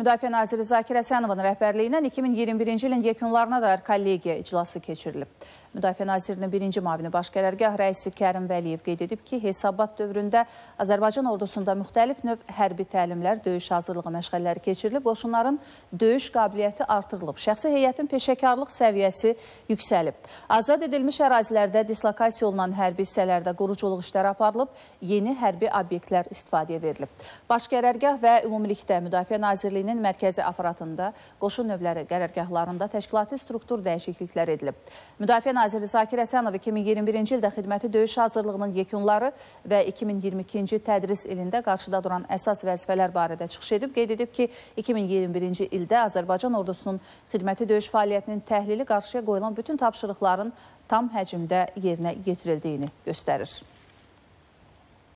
Müdafiə naziri Zakir Əsənovun rəhbərliyi ilə 2021-ci ilin yekunlarına dair kollegiya iclası keçirilib. Müdafiə Nazirinin birinci mavini baş qərərgah rəisi Kərim Vəliyev qeyd edib ki, hesabat dövründə Azərbaycan ordusunda müxtəlif növ hərbi təlimlər, döyüş hazırlığı məşğəlləri keçirilib, qoşunların döyüş qabiliyyəti artırılıb, şəxsi heyətin peşəkarlıq səviyyəsi yüksəlib. Azad edilmiş ərazilərdə dislokasiya olunan hərbi hissələrdə quruculuq işləri aparılıb, yeni hərbi obyektlər istifadəyə verilib. Baş qərərgah və ümumilikdə Müdafiə Nazirliyinin mərkəzi aparatında qoşun növləri qərərgahlarında təşkilati struktur dəyişikliklər edilib. Müdafiə naziri Zakir Əsənov 2021-ci ildə xidməti döyüş hazırlığının yekunları və 2022-ci tədris ilində qarşıda duran əsas vəzifələr barədə çıxış edib. Qeyd edib ki, 2021-ci ildə Azərbaycan ordusunun xidməti döyüş fəaliyyətinin təhlili qarşıya qoyulan bütün tapşırıqların tam həcmdə yerinə yetirildiyini göstərir.